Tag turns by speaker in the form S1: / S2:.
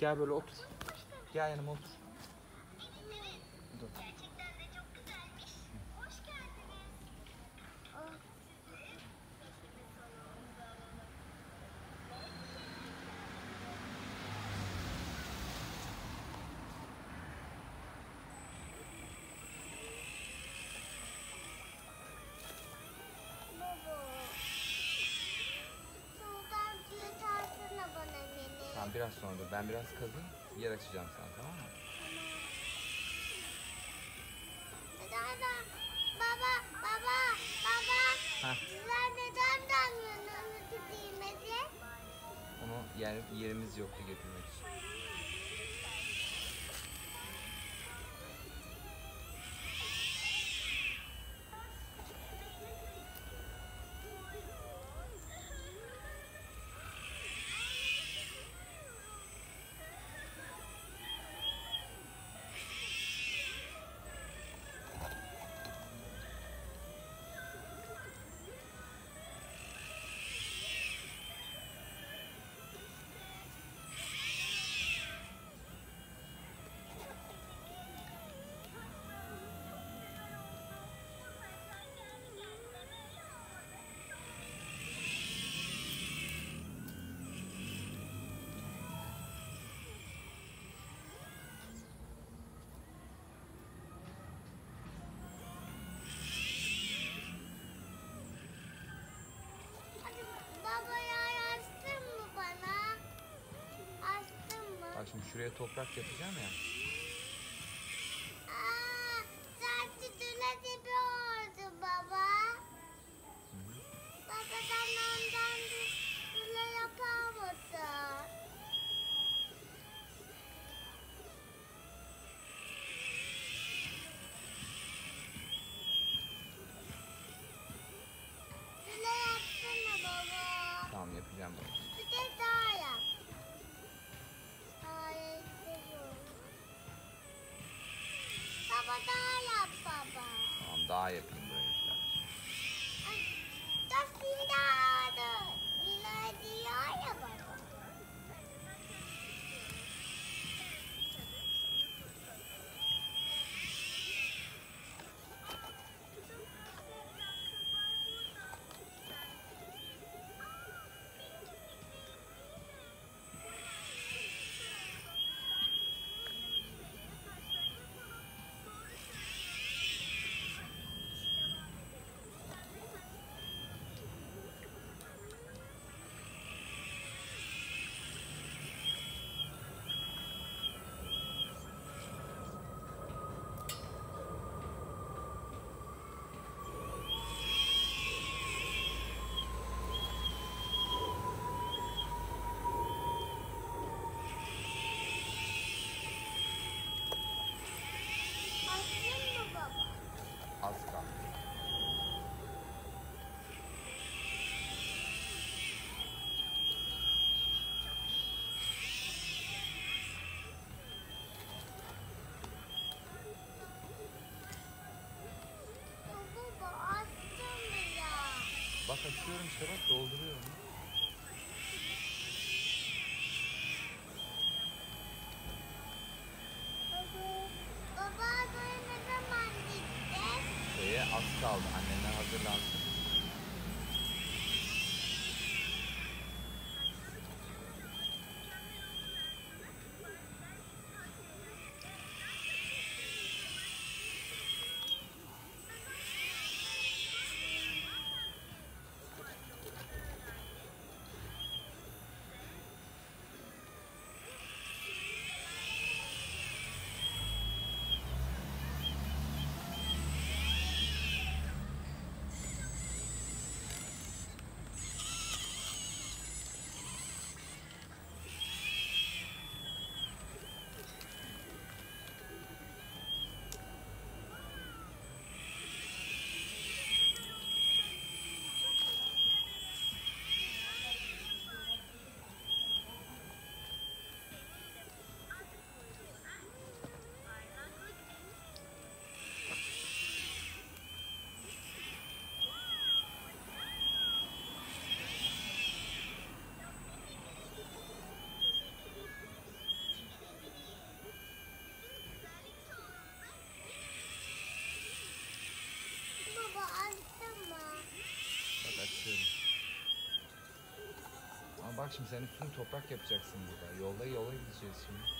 S1: Jij hebben
S2: op, Jij in de. Beni.
S1: Tamam biraz sonra dur. Ben biraz kazayım. Yer açacağım sana tamam mı?
S2: Neden? Baba, baba, baba.
S1: Heh.
S2: Neden damlıyorsunuz gideyimizi?
S1: Onu yer, yerimiz yoktu getirmek için. Şuraya toprak yapacağım ya. Tamam
S2: daha
S1: yapayım böyle.
S2: Ay, Das Bilade. Bilade diyor ya baba. Açtın mı baba?
S1: Az kaldı.
S2: Baba açtın mı ya?
S1: Bak açıyorum işte bak dolduruyorum.
S2: Baba, baba böyle ne zaman gideceğiz?
S1: Şeye az kaldı. Annenler hazırlansın.
S3: Şimdi sen üstünü toprak yapacaksın burada. Yolda yola gideceğiz şimdi.